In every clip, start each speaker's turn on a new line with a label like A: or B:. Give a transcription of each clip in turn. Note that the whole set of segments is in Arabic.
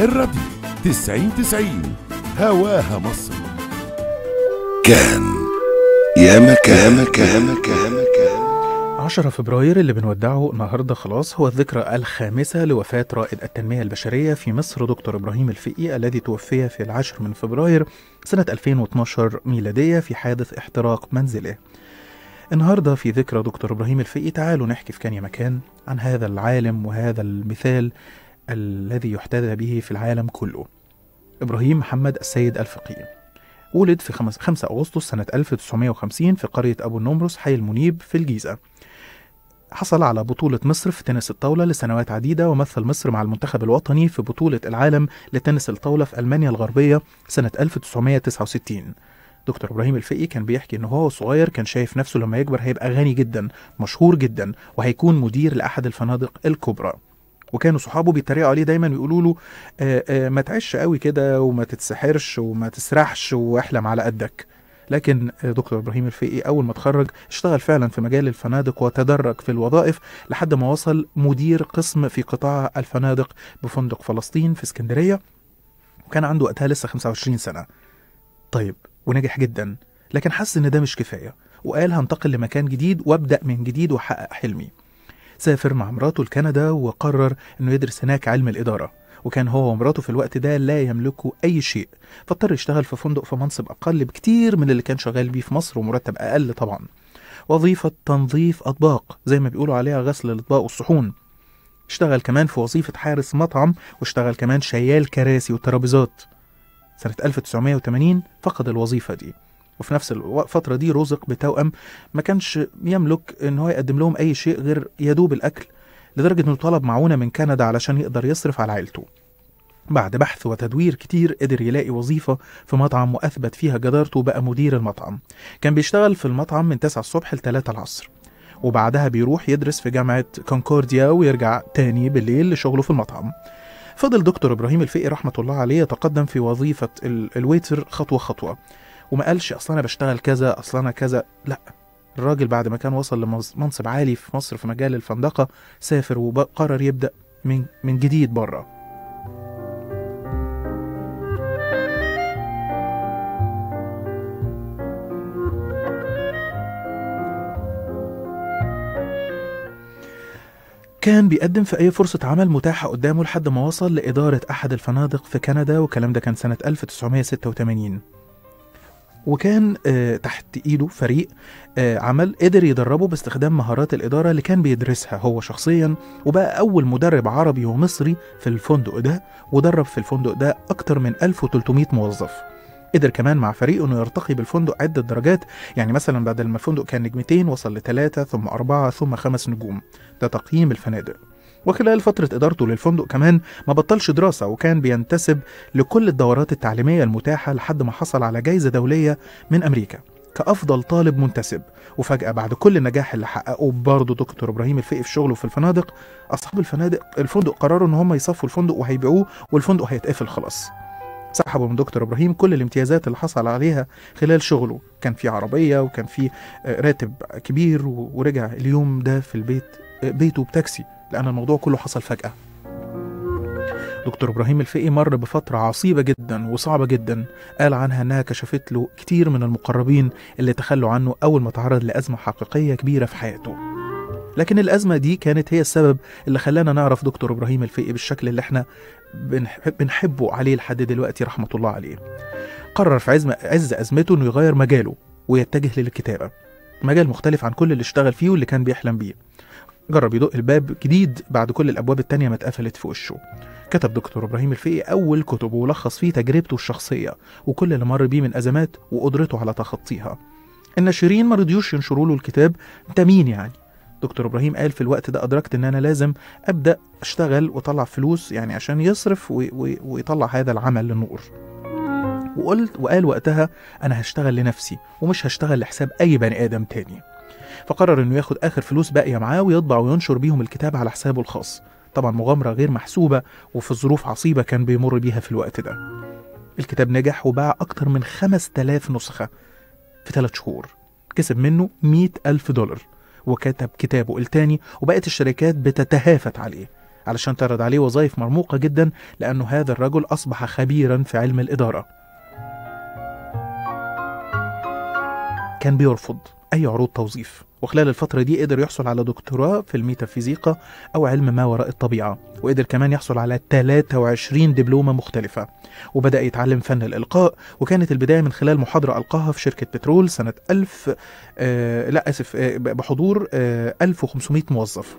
A: الراديو 90 90 هواها مصر.
B: كان يا مكان. يا مكان. يا مكان.
C: 10 فبراير اللي بنودعه النهارده خلاص هو الذكرى الخامسة لوفاة رائد التنمية البشرية في مصر دكتور إبراهيم الفقي الذي توفي في العاشر من فبراير سنة 2012 ميلادية في حادث احتراق منزله. النهاردة في ذكرى دكتور إبراهيم الفقي تعالوا نحكي في كان يا مكان عن هذا العالم وهذا المثال الذي يحتذى به في العالم كله. إبراهيم محمد السيد الفقي ولد في 5 أغسطس سنة 1950 في قرية أبو النمرس حي المنيب في الجيزة. حصل على بطولة مصر في تنس الطاولة لسنوات عديدة ومثل مصر مع المنتخب الوطني في بطولة العالم لتنس الطاولة في ألمانيا الغربية سنة 1969 دكتور إبراهيم الفقي كان بيحكي إن هو صغير كان شايف نفسه لما يكبر هيبقى غني جدا مشهور جدا وهيكون مدير لأحد الفنادق الكبرى. وكانوا صحابه بيتريقوا عليه دايما ويقولوا له آه، آه، ما تعيش قوي كده وما تتسحرش وما تسرحش واحلم على قدك. لكن آه، دكتور إبراهيم الفقي أول ما اتخرج اشتغل فعلا في مجال الفنادق وتدرج في الوظائف لحد ما وصل مدير قسم في قطاع الفنادق بفندق فلسطين في اسكندرية وكان عنده وقتها لسه 25 سنة. طيب ونجح جدا لكن حس إن ده مش كفاية وقال هنتقل لمكان جديد وأبدأ من جديد وأحقق حلمي. سافر مع مراته لكندا وقرر إنه يدرس هناك علم الإدارة. وكان هو ومراته في الوقت ده لا يملكوا أي شيء. فاضطر يشتغل في فندق في منصب أقل بكتير من اللي كان شغال بيه في مصر ومرتب أقل طبعا. وظيفة تنظيف أطباق زي ما بيقولوا عليها غسل الأطباق والصحون. اشتغل كمان في وظيفة حارس مطعم واشتغل كمان شيال كراسي وترابيزات. سنة 1980 فقد الوظيفة دي. وفي نفس الفترة دي رزق بتوأم ما كانش يملك إن هو يقدم لهم أي شيء غير يدوب الأكل لدرجة إنه طلب معونة من كندا علشان يقدر يصرف على عيلته. بعد بحث وتدوير كتير قدر يلاقي وظيفة في مطعم وأثبت فيها جدارته بقى مدير المطعم. كان بيشتغل في المطعم من 9 الصبح ل 3 العصر وبعدها بيروح يدرس في جامعة كونكورديا ويرجع تاني بالليل لشغله في المطعم. فضل دكتور إبراهيم الفقي رحمة الله عليه يتقدم في وظيفة ال- الويتر خطوة خطوة. وما قالش أصل أنا بشتغل كذا أصل أنا كذا. لا الراجل بعد ما كان وصل لمنصب عالي في مصر في مجال الفندقة سافر وقرر يبدأ من من جديد بره. كان بيقدم في أي فرصة عمل متاحة قدامه لحد ما وصل لإدارة أحد الفنادق في كندا والكلام ده كان سنة 1986 وكان آه، تحت إيده فريق آه، عمل قدر يدربه باستخدام مهارات الإدارة اللي كان بيدرسها هو شخصيا وبقى أول مدرب عربي ومصري في الفندق ده ودرب في الفندق ده أكتر من 1300 موظف. قدر كمان مع فريقه إنه يرتقي بالفندق عدة درجات يعني مثلا بعد ما الفندق كان نجمتين وصل لثلاثه ثم أربعة ثم خمس نجوم. ده تقييم الفنادق. وخلال فترة إدارته للفندق كمان ما بطلش دراسة وكان بينتسب لكل الدورات التعليمية المتاحة لحد ما حصل على جايزة دولية من أمريكا كأفضل طالب منتسب. وفجأة بعد كل النجاح اللي حققه برضه دكتور إبراهيم الفقي في شغله في الفنادق أصحاب الفنادق الفندق قرروا إن هم يصفوا الفندق وهيبيعوه والفندق هيتقفل خلاص. سحبوا من دكتور إبراهيم كل الامتيازات اللي حصل عليها خلال شغله. كان في عربية وكان في آه، راتب كبير ورجع اليوم ده في البيت آه، بيته بتاكسي. لأن الموضوع كله حصل فجأة. دكتور إبراهيم الفقي مر بفترة عصيبة جدا وصعبة جدا قال عنها إنها كشفت له كتير من المقربين اللي تخلوا عنه أول ما تعرض لأزمة حقيقية كبيرة في حياته. لكن الأزمة دي كانت هي السبب اللي خلانا نعرف دكتور إبراهيم الفقي بالشكل اللي إحنا بنحب بنحبه عليه لحد دلوقتي رحمة الله عليه. قرر في عز عز أزمته إنه يغير مجاله ويتجه للكتابة. مجال مختلف عن كل اللي اشتغل فيه واللي كان بيحلم بيه. جرب يدق الباب جديد بعد كل الأبواب التانية ما اتقفلت في وشه. كتب دكتور إبراهيم الفقي أول كتبه ولخص فيه تجربته الشخصية وكل اللي مر بيه من أزمات وقدرته على تخطيها. الناشرين ما رضيوش ينشروا له الكتاب انت مين يعني. دكتور إبراهيم قال في الوقت ده أدركت إن أنا لازم أبدأ أشتغل وأطلع فلوس يعني عشان يصرف وي- وي- ويطلع هذا العمل للنور. وقلت وقال وقتها أنا هشتغل لنفسي ومش هشتغل لحساب أي بني آدم تاني. فقرر إنه ياخد آخر فلوس باقية معاه ويطبع وينشر بيهم الكتاب على حسابه الخاص. طبعا مغامرة غير محسوبة وفي ظروف عصيبة كان بيمر بيها في الوقت ده. الكتاب نجح وباع أكتر من 5000 نسخة في ثلاث شهور. كسب منه 100 ألف دولار وكتب كتابه التاني وبقت الشركات بتتهافت عليه علشان تعرض عليه وظائف مرموقة جدا لأنه هذا الرجل أصبح خبيرا في علم الإدارة. كان بيرفض أي عروض توظيف. وخلال الفترة دي قدر يحصل على دكتوراه في الميتافيزيقا أو علم ما وراء الطبيعة وقدر كمان يحصل على 23 دبلومة مختلفة وبدأ يتعلم فن الإلقاء وكانت البداية من خلال محاضرة ألقاها في شركة بترول سنة 1000 آه لا آسف آه بحضور آه 1500 موظف.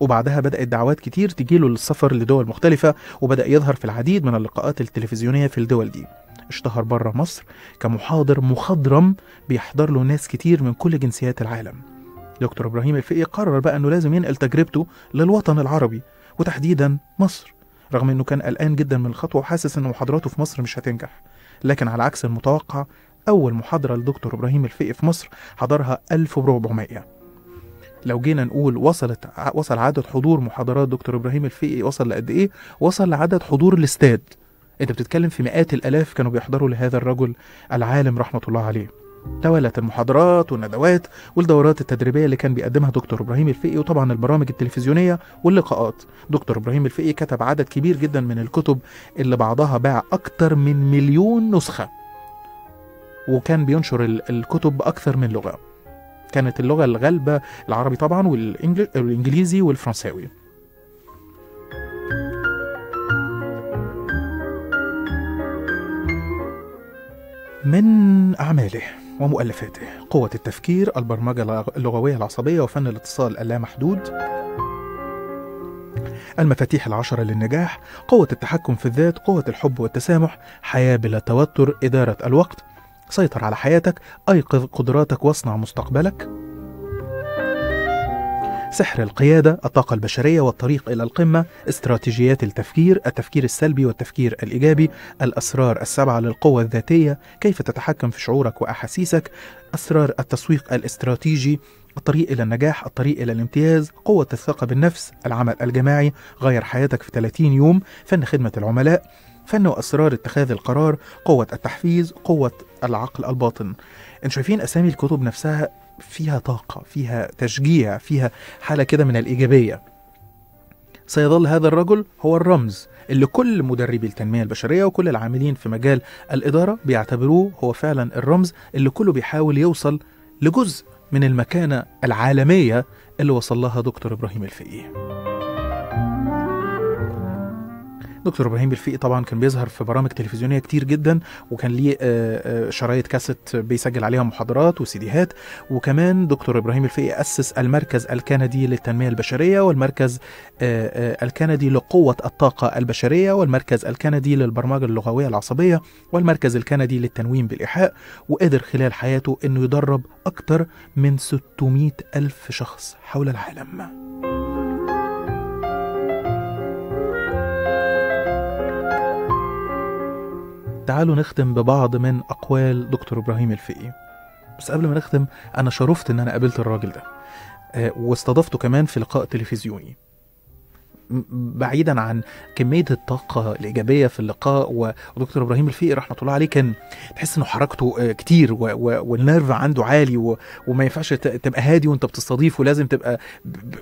C: وبعدها بدأت دعوات كتير تجيله للسفر لدول مختلفة وبدأ يظهر في العديد من اللقاءات التلفزيونية في الدول دي. اشتهر بره مصر كمحاضر مخضرم بيحضر له ناس كتير من كل جنسيات العالم. دكتور إبراهيم الفقي قرر بقى أنه لازم ينقل تجربته للوطن العربي وتحديدا مصر رغم أنه كان قلقان جدا من الخطوة وحاسس أن محاضراته في مصر مش هتنجح لكن على عكس المتوقع أول محاضرة لدكتور إبراهيم الفقي في مصر حضرها 1400 لو جينا نقول وصلت وصل عدد حضور محاضرات دكتور إبراهيم الفقي وصل لقد إيه؟ وصل لعدد حضور الاستاد. أنت بتتكلم في مئات الألاف كانوا بيحضروا لهذا الرجل العالم رحمة الله عليه. توالت المحاضرات والندوات والدورات التدريبية اللي كان بيقدمها دكتور إبراهيم الفقي وطبعا البرامج التلفزيونية واللقاءات. دكتور إبراهيم الفقي كتب عدد كبير جدا من الكتب اللي بعضها باع أكتر من مليون نسخة. وكان بينشر الكتب باكثر من لغة. كانت اللغة الغالبة العربي طبعا والإنجليزي والفرنساوي من أعماله ومؤلفاته. قوة التفكير البرمجة اللغوية العصبية وفن الاتصال اللامحدود. المفاتيح العشرة للنجاح قوة التحكم في الذات قوة الحب والتسامح حياة بلا توتر إدارة الوقت. سيطر على حياتك أيقظ قدراتك واصنع مستقبلك. سحر القيادة الطاقة البشرية والطريق إلى القمة استراتيجيات التفكير التفكير السلبي والتفكير الإيجابي الأسرار السبعة للقوة الذاتية كيف تتحكم في شعورك وأحاسيسك أسرار التسويق الاستراتيجي الطريق إلى النجاح الطريق إلى الامتياز قوة الثقة بالنفس العمل الجماعي غير حياتك في 30 يوم فن خدمة العملاء فن وأسرار اتخاذ القرار قوة التحفيز قوة العقل الباطن. أنتوا شايفين أسامي الكتب نفسها فيها طاقة فيها تشجيع فيها حالة كده من الإيجابية. سيظل هذا الرجل هو الرمز اللي كل مدربي التنمية البشرية وكل العاملين في مجال الإدارة بيعتبروه هو فعلا الرمز اللي كله بيحاول يوصل لجزء من المكانة العالمية اللي وصل لها دكتور إبراهيم الفقيه. دكتور إبراهيم الفقي طبعا كان بيظهر في برامج تلفزيونية كتير جدا وكان ليه شرايط كاسيت بيسجل عليها محاضرات وسيديهات. وكمان دكتور إبراهيم الفقي أسس المركز الكندي للتنمية البشرية والمركز الكندي لقوة الطاقة البشرية والمركز الكندي للبرمجة اللغوية العصبية والمركز الكندي للتنويم بالإيحاء وقدر خلال حياته إنه يدرب أكتر من 600 ألف شخص حول العالم. تعالوا نختم ببعض من أقوال دكتور إبراهيم الفقي. بس قبل ما نختم أنا شرفت إن أنا قابلت الراجل ده. أه واستضفته كمان في لقاء تلفزيوني. بعيدا عن كمية الطاقة الإيجابية في اللقاء ودكتور إبراهيم الفقي رحمة الله عليه كان تحس إنه حركته كتير والنيرف عنده عالي وما ينفعش تبقى هادي وأنت بتستضيفه لازم تبقى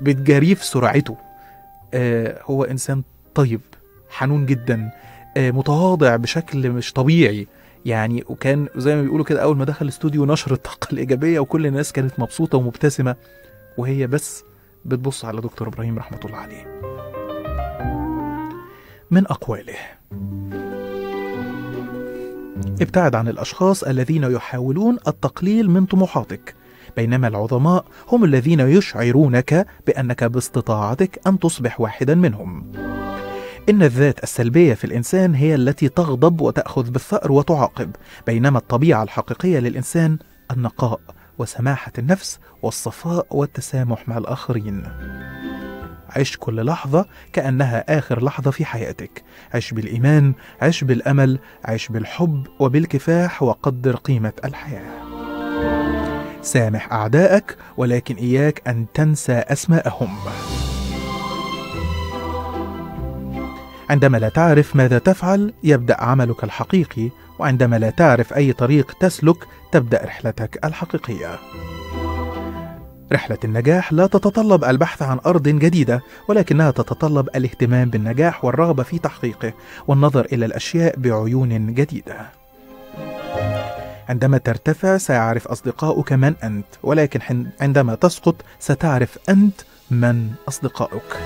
C: بتجاريه في سرعته. أه هو إنسان طيب حنون جدا متواضع بشكل مش طبيعي. يعني وكان زي ما بيقولوا كده أول ما دخل الاستوديو نشر الطاقة الإيجابية وكل الناس كانت مبسوطة ومبتسمة وهي بس بتبص على دكتور إبراهيم رحمة الله عليه. من أقواله. ابتعد عن الأشخاص الذين يحاولون التقليل من طموحاتك. بينما العظماء هم الذين يشعرونك بأنك باستطاعتك أن تصبح واحدا منهم. إن الذات السلبية في الإنسان هي التي تغضب وتأخذ بالثأر وتعاقب، بينما الطبيعة الحقيقية للإنسان النقاء وسماحة النفس والصفاء والتسامح مع الآخرين. عش كل لحظة كأنها آخر لحظة في حياتك، عش بالإيمان، عش بالأمل، عش بالحب وبالكفاح وقدر قيمة الحياة. سامح أعدائك ولكن إياك أن تنسى أسماءهم. عندما لا تعرف ماذا تفعل يبدأ عملك الحقيقي وعندما لا تعرف أي طريق تسلك تبدأ رحلتك الحقيقية. رحلة النجاح لا تتطلب البحث عن أرض جديدة ولكنها تتطلب الاهتمام بالنجاح والرغبة في تحقيقه والنظر إلى الأشياء بعيون جديدة. عندما ترتفع سيعرف أصدقاؤك من أنت ولكن عندما تسقط ستعرف أنت من أصدقاؤك.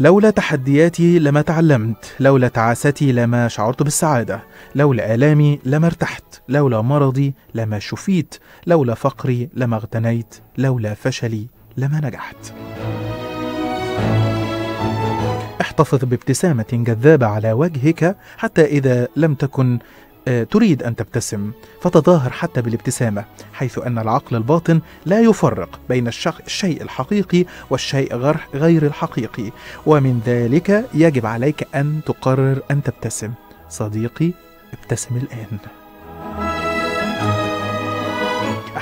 C: لولا تحدياتي لما تعلمت لولا تعاستي لما شعرت بالسعادة لولا آلامي لما ارتحت لولا مرضي لما شفيت لولا فقري لما اغتنيت لولا فشلي لما نجحت. احتفظ بابتسامة جذابة على وجهك حتى إذا لم تكن تريد أن تبتسم فتظاهر حتى بالابتسامة حيث أن العقل الباطن لا يفرق بين الشيء الحقيقي والشيء غير الحقيقي. ومن ذلك يجب عليك أن تقرر أن تبتسم. صديقي ابتسم الآن.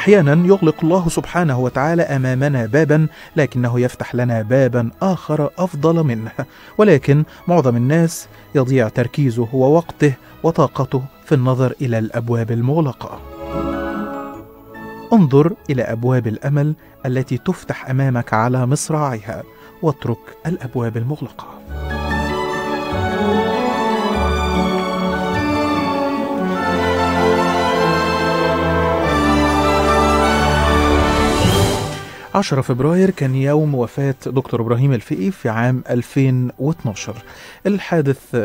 C: أحيانا يغلق الله سبحانه وتعالى أمامنا بابا لكنه يفتح لنا بابا آخر أفضل منه. ولكن معظم الناس يضيع تركيزه ووقته وطاقته في النظر إلى الأبواب المغلقة. انظر إلى أبواب الأمل التي تفتح أمامك على مصراعيها واترك الأبواب المغلقة. 10 فبراير كان يوم وفاة دكتور إبراهيم الفقي في عام 2012 الحادث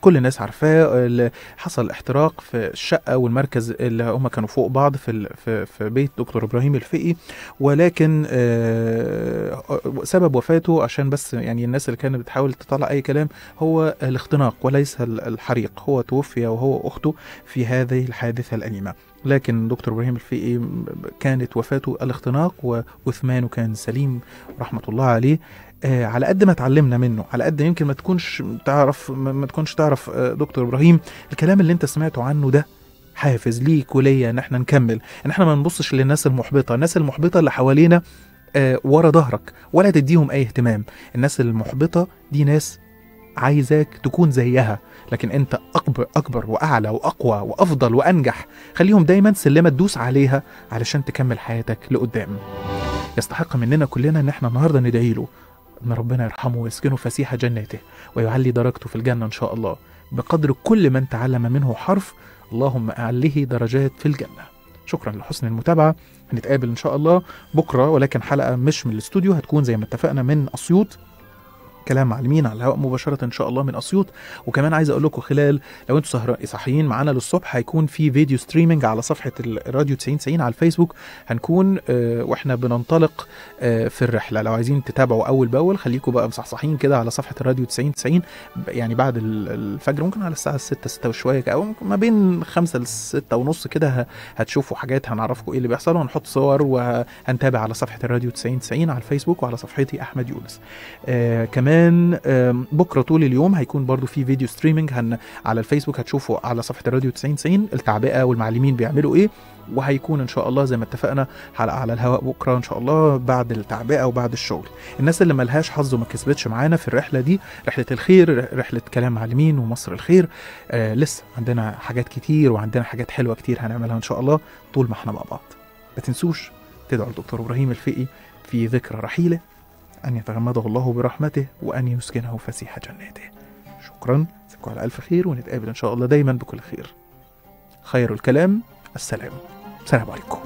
C: كل الناس عارفاه حصل احتراق في الشقة والمركز اللي هم كانوا فوق بعض في, في, في بيت دكتور إبراهيم الفقي. ولكن آه، سبب وفاته عشان بس يعني الناس اللي كانت بتحاول تطلع أي كلام هو الاختناق وليس الحريق. هو توفي وهو أخته في هذه الحادثة الأليمة. لكن دكتور إبراهيم الفقي كانت وفاته الاختناق وأثمانه كان سليم رحمة الله عليه. آه على قد ما اتعلمنا منه على قد يمكن ما تكونش تعرف ما ما تكونش تعرف آه دكتور إبراهيم الكلام اللي انت سمعته عنه ده حافز ليك وليا ان إحنا نكمل ان إحنا ما نبصش للناس المحبطة الناس المحبطة اللي حوالينا آه ورا ظهرك ولا تديهم أي اهتمام. الناس المحبطة دي ناس عايزاك تكون زيها لكن أنت أكبر أكبر وأعلى وأقوى وأفضل وأنجح. خليهم دايما سلمة تدوس عليها علشان تكمل حياتك لقدام. يستحق مننا كلنا إن إحنا النهارده ندعي له إن ربنا يرحمه ويسكنه فسيح جناته ويعلي درجته في الجنة إن شاء الله. بقدر كل من تعلم منه حرف اللهم اعله درجات في الجنة. شكرا لحسن المتابعة. هنتقابل إن شاء الله بكرة ولكن حلقة مش من الاستوديو. هتكون زي ما اتفقنا من أسيوط. كلام معلمين على الهواء مباشرة إن شاء الله من أسيوط. وكمان عايز أقول لكم خلال لو أنتوا سهر- صاحيين معانا للصبح هيكون في فيديو streaming على صفحة الراديو 9090 على الفيسبوك. هنكون آه، وإحنا بننطلق آه، في الرحلة. لو عايزين تتابعوا أول بأول خليكم بقى مصحصحين كده على صفحة الراديو 9090 ب- يعني بعد ال- الفجر ممكن على الساعة 6 6 وشوية أو ممكن ما بين 5 ل 6 ونص كده هتشوفوا حاجات هنعرفكم إيه اللي بيحصل وهنحط صور وهنتابع على صفحة الراديو 9090 على الفيسبوك وعلى صفحتي أحمد يونس. آه كمان آه بكرة طول اليوم هيكون برضو في فيديو ستريمينج هن على الفيسبوك هتشوفوا على صفحة الراديو 9090 التعبئة والمعلمين بيعملوا إيه وهيكون إن شاء الله زي ما اتفقنا حلقه على الهواء بكرة إن شاء الله بعد التعبئة وبعد الشغل. الناس اللي ملهاش حظ وما كسبتش معانا في الرحلة دي رحلة الخير رحلة كلام معلمين ومصر الخير آه لسه عندنا حاجات كتير وعندنا حاجات حلوة كتير هنعملها إن شاء الله طول ما إحنا مع بعض. ما تنسوش تدعوا الدكتور إبراهيم الفقي في ذكرى رحيلة. أن يتغمده الله برحمته وأن يسكنه فسيح جناته. شكرا. سيبكم على ألف خير ونتقابل إن شاء الله دايما بكل خير. خير الكلام. السلام. السلام عليكم.